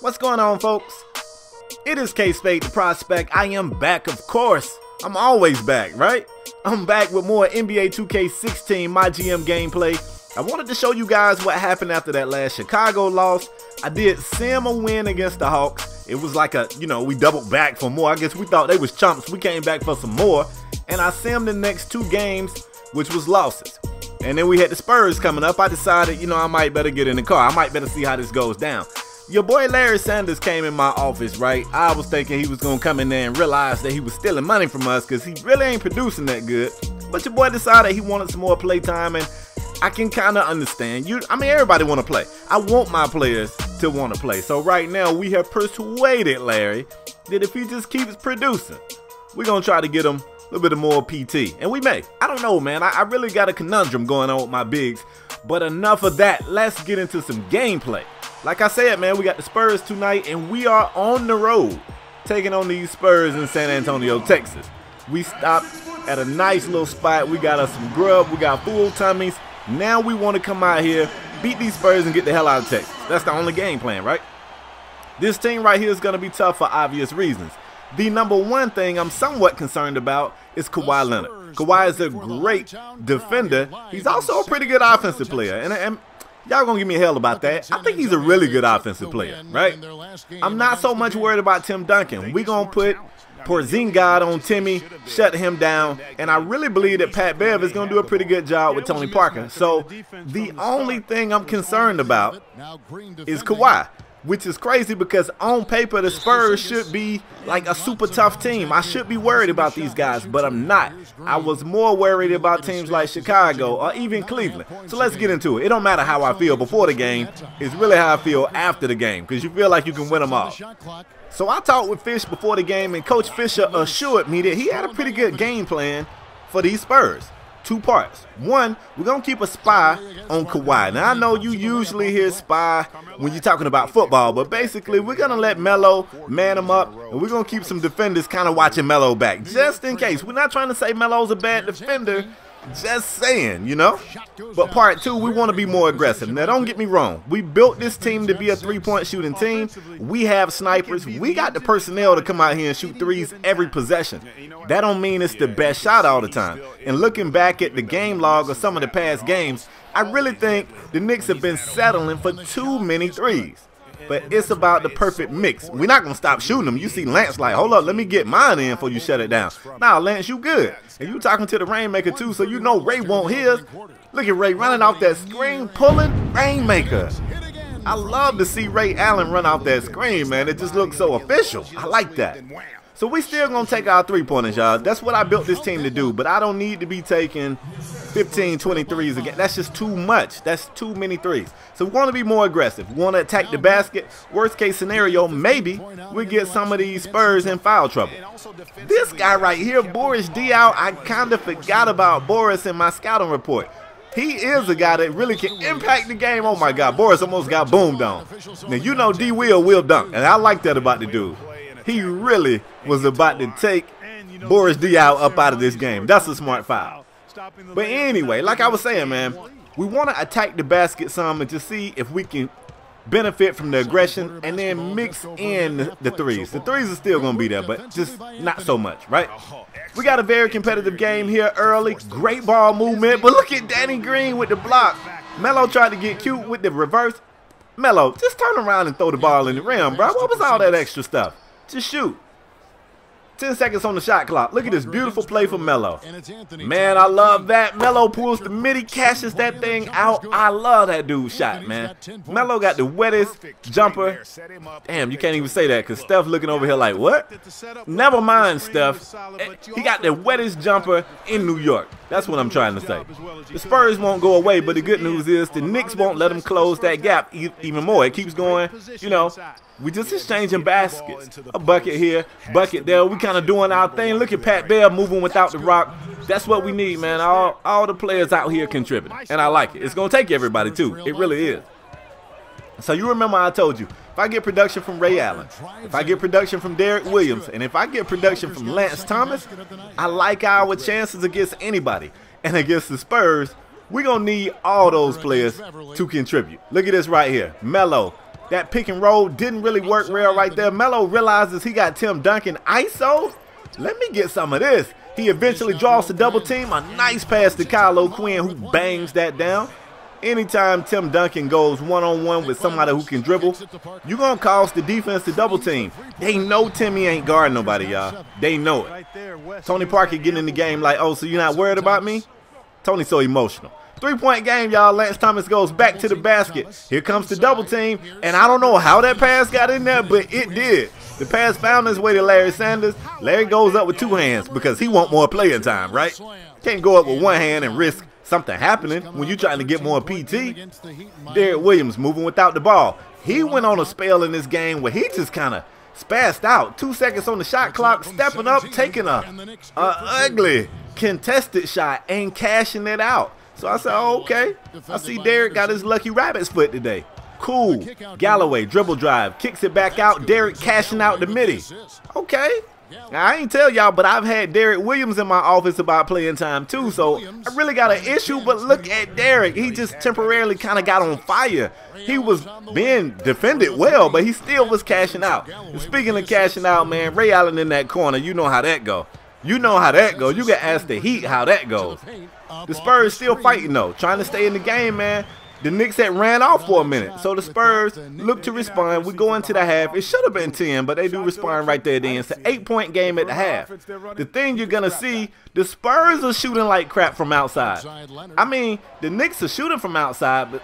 What's going on, folks? It is K-Spade the Prospect. I am back, of course. I'm always back, right? I'm back with more NBA 2K16 My GM gameplay. I wanted to show you guys what happened after that last Chicago loss. I did sim a win against the Hawks. It was like a, you know, we doubled back for more. I guess we thought they was chumps. We came back for some more. And I simmed the next two games, which was losses. And then we had the Spurs coming up. I decided, you know, I might better get in the car. I might better see how this goes down. Your boy Larry Sanders came in my office, right? I was thinking he was gonna come in there and realize that he was stealing money from us because he really ain't producing that good. But your boy decided he wanted some more playtime and I can kind of understand. You, I mean, everybody want to play. I want my players to want to play. So right now, we have persuaded Larry that if he just keeps producing, we're to try to get him a little bit of more PT. And we may. I don't know, man. I, I really got a conundrum going on with my bigs. But enough of that. Let's get into some gameplay. Like I said, man, we got the Spurs tonight, and we are on the road taking on these Spurs in San Antonio, Texas. We stopped at a nice little spot. We got us some grub. We got full tummies. Now we want to come out here, beat these Spurs, and get the hell out of Texas. That's the only game plan, right? This team right here is going to be tough for obvious reasons. The number one thing I'm somewhat concerned about is Kawhi Leonard. Kawhi is a great defender. He's also a pretty good offensive player. And, and Y'all gonna give me hell about that. I think he's a really good offensive player, right? I'm not so much worried about Tim Duncan. We gonna put Porzingis on Timmy, shut him down, and I really believe that Pat Bev is gonna do a pretty good job with Tony Parker. So the only thing I'm concerned about is Kawhi which is crazy because on paper the Spurs should be like a super tough team. I should be worried about these guys, but I'm not. I was more worried about teams like Chicago or even Cleveland. So let's get into it. It don't matter how I feel before the game. It's really how I feel after the game because you feel like you can win them all. So I talked with Fish before the game and Coach Fisher assured me that he had a pretty good game plan for these Spurs two parts. One, we're going to keep a spy on Kawhi. Now, I know you usually hear spy when you're talking about football, but basically, we're going to let Melo man him up, and we're going to keep some defenders kind of watching Melo back, just in case. We're not trying to say Melo's a bad defender, just saying, you know? But part two, we want to be more aggressive. Now, don't get me wrong. We built this team to be a three-point shooting team. We have snipers. We got the personnel to come out here and shoot threes every possession. That don't mean it's the best shot all the time. And looking back at the game log of some of the past games, I really think the Knicks have been settling for too many threes but it's about the perfect mix. We're not going to stop shooting them. You see Lance like, hold up, let me get mine in before you shut it down. Nah, Lance, you good. And you talking to the Rainmaker too, so you know Ray won't his. Look at Ray running off that screen, pulling Rainmaker. I love to see Ray Allen run off that screen, man. It just looks so official. I like that. So we still gonna take our three pointers, y'all. That's what I built this team to do. But I don't need to be taking 15, 20 threes again. That's just too much. That's too many threes. So we want to be more aggressive. We want to attack the basket. Worst case scenario, maybe we get some of these Spurs in foul trouble. This guy right here, Boris Diaw, I kind of forgot about Boris in my scouting report. He is a guy that really can impact the game. Oh my God, Boris almost got boomed on. Now you know D Will will dunk, and I like that about the dude he really was about to take Boris Diaw up out of this game. That's a smart foul. But anyway, like I was saying, man, we want to attack the basket some and to see if we can benefit from the aggression and then mix in the threes. The threes are still going to be there, but just not so much, right? We got a very competitive game here early. Great ball movement, but look at Danny Green with the block. Melo tried to get cute with the reverse. Melo, just turn around and throw the ball in the rim, bro. What was all that extra stuff? To shoot. 10 seconds on the shot clock. Look at this beautiful play for Melo. Man, I love that. Melo pulls the midi, cashes that thing out. I love that dude shot, man. Melo got the wettest jumper. Damn, you can't even say that because Steph looking over here like, what? Never mind, Steph. Eh, he got the wettest jumper in New York. That's what I'm trying to say. The Spurs won't go away, but the good news is the Knicks won't let them close that gap even more. It keeps going, you know, we just exchanging baskets. A bucket here, bucket there. We kind of doing our thing. Look at Pat Bev moving without the rock. That's what we need, man. All, all the players out here contributing. And I like it. It's going to take everybody, too. It really is. So you remember I told you, if I get production from Ray Allen, if I get production from Derrick Williams, and if I get production from Lance Thomas, I like our chances against anybody. And against the Spurs, we're going to need all those players to contribute. Look at this right here. Melo, That pick and roll didn't really work real right there. Melo realizes he got Tim Duncan ISO. Let me get some of this. He eventually draws the double team. A nice pass to Kyle Quinn who bangs that down. Anytime Tim Duncan goes one-on-one -on -one with somebody who can dribble, you're going to cause the defense to double team. They know Timmy ain't guarding nobody, y'all. They know it. Tony Parker getting in the game like, oh, so you're not worried about me? Tony's so emotional. Three-point game, y'all. Lance Thomas goes back to the basket. Here comes the double team, and I don't know how that pass got in there, but it did. The pass found its way to Larry Sanders. Larry goes up with two hands because he want more playing time, right? Can't go up with one hand and risk something happening when you're trying to get more PT. Derrick Williams moving without the ball. He went on a spell in this game where he just kind of spazzed out. Two seconds on the shot clock, stepping up, taking a, a ugly contested shot and cashing it out. So I said, oh, okay. I see Derrick got his lucky rabbit's foot today. Cool. Galloway, dribble drive, kicks it back out. Derrick cashing out the midi. Okay. Now, I ain't tell y'all, but I've had Derrick Williams in my office about playing time too, so I really got an issue. But look at Derrick. He just temporarily kind of got on fire. He was being defended well, but he still was cashing out. And speaking of cashing out, man, Ray Allen in that corner, you know how that go. You know how that goes. You can ask the Heat how that goes. The Spurs still fighting though, trying to stay in the game, man. The Knicks had ran off for a minute, so the Spurs look to respond. We go into the half. It should have been 10, but they do respond right there then. It's an eight-point game at the half. The thing you're going to see, the Spurs are shooting like crap from outside. I mean, the Knicks are shooting from outside, but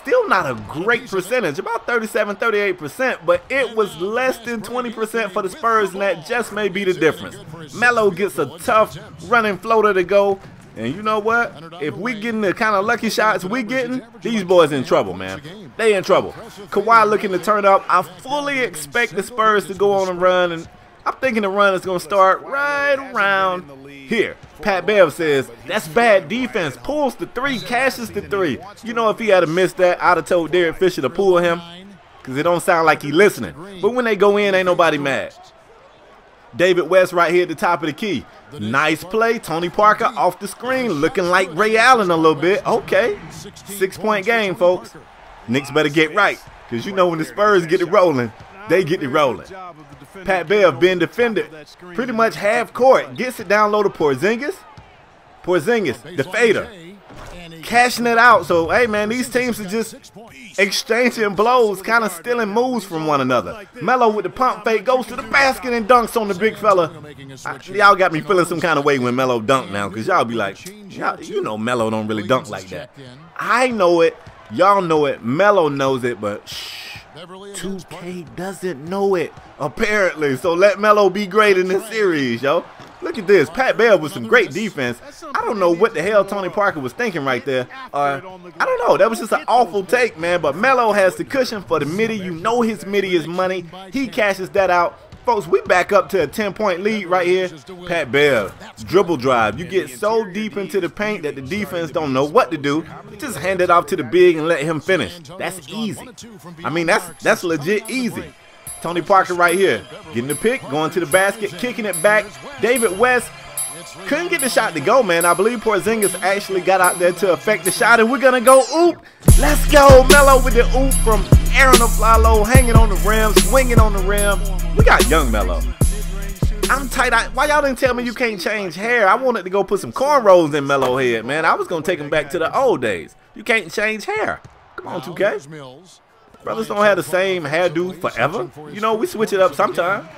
still not a great percentage, about 37, 38%, but it was less than 20% for the Spurs, and that just may be the difference. Melo gets a tough running floater to go. And you know what? If we getting the kind of lucky shots we getting, these boys in trouble, man. They in trouble. Kawhi looking to turn up. I fully expect the Spurs to go on a run, and I'm thinking the run is going to start right around here. Pat Bev says, that's bad defense. Pulls the three, cashes the three. You know, if he had a missed that, I'd have told Derek Fisher to pull him because it don't sound like he listening. But when they go in, ain't nobody mad. David West right here at the top of the key. Nice play. Tony Parker off the screen looking like Ray Allen a little bit. Okay. Six-point game, folks. Knicks better get right because you know when the Spurs get it rolling, they get it rolling. Pat Bev being defended pretty much half court. Gets it down low to Porzingis. Porzingis, the fader cashing it out. So, hey, man, these teams are just exchanging blows, kind of stealing moves from one another. Melo with the pump fake goes to the basket and dunks on the big fella. Y'all got me feeling some kind of way when Melo dunk now because y'all be like, you know Melo don't really dunk like that. I know it. Y'all know it. Melo knows it, but shh. 2K doesn't know it, apparently. So let Melo be great in this series, yo. Look at this. Pat Bev with some great defense. I don't know what the hell Tony Parker was thinking right there. Uh, I don't know. That was just an awful take, man. But Melo has the cushion for the midi. You know his midi is money. He cashes that out. Folks, we back up to a 10-point lead right here. Pat Bev, dribble drive. You get so deep into the paint that the defense don't know what to do. Just hand it off to the big and let him finish. That's easy. I mean, that's that's legit easy. Tony Parker right here. Getting the pick, going to the basket, kicking it back. David West couldn't get the shot to go, man. I believe Porzingis actually got out there to affect the shot, and we're going to go oop. Let's go. Melo with the oop from Aaron Afflalo, hanging on the rim, swinging on the rim. We got young Melo. I'm tight. I, why y'all didn't tell me you can't change hair? I wanted to go put some cornrows in Melo head, man. I was going to take him back to the old days. You can't change hair. Come on, 2K. Brothers don't have the same hairdo forever. You know, we switch it up sometime.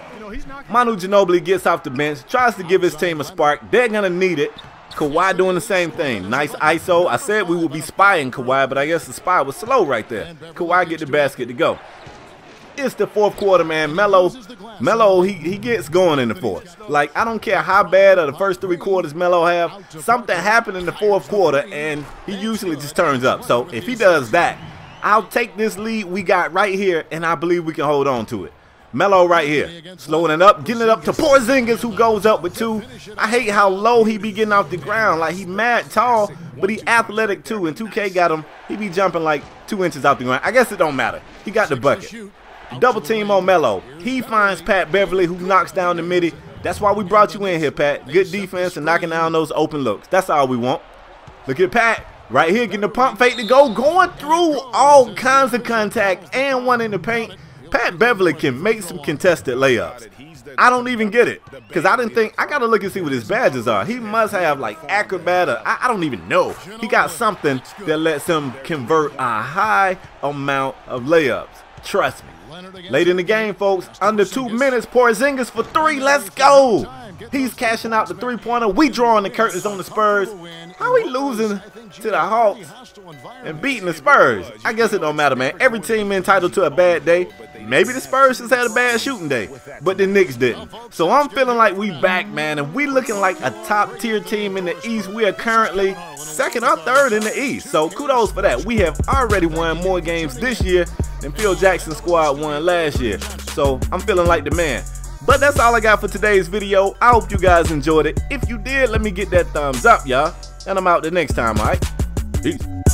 Manu Ginobili gets off the bench, tries to give his team a spark. They're going to need it. Kawhi doing the same thing. Nice ISO. I said we would be spying Kawhi, but I guess the spy was slow right there. Kawhi get the basket to go. It's the fourth quarter, man. Melo, Melo, he, he gets going in the fourth. Like, I don't care how bad of the first three quarters Melo have. Something happened in the fourth quarter, and he usually just turns up. So if he does that, I'll take this lead we got right here, and I believe we can hold on to it. Melo right here, slowing it up, getting it up to Porzingis, who goes up with two. I hate how low he be getting off the ground. Like, he mad tall, but he athletic, too. And 2K got him. He be jumping like two inches off the ground. I guess it don't matter. He got the bucket. Double team on Melo. He finds Pat Beverly, who knocks down the midi. That's why we brought you in here, Pat. Good defense and knocking down those open looks. That's all we want. Look at Pat. Right here, getting the pump fake to go, going through all kinds of contact and one in the paint. Pat Beverly can make some contested layups. I don't even get it because I didn't think I gotta look and see what his badges are. He must have like acrobat or I, I don't even know. He got something that lets him convert a high amount of layups. Trust me. Late in the game, folks, under two minutes, Porzingis for three. Let's go. He's cashing out the three-pointer. We drawing the curtains on the Spurs. How we losing to the Hawks and beating the Spurs? I guess it don't matter, man. Every team entitled to a bad day. Maybe the Spurs just had a bad shooting day, but the Knicks didn't. So I'm feeling like we back, man, and we looking like a top-tier team in the East. We are currently second or third in the East. So kudos for that. We have already won more games this year than Phil Jackson squad won last year. So I'm feeling like the man. But that's all I got for today's video. I hope you guys enjoyed it. If you did, let me get that thumbs up, y'all. And I'm out the next time, alright? Peace.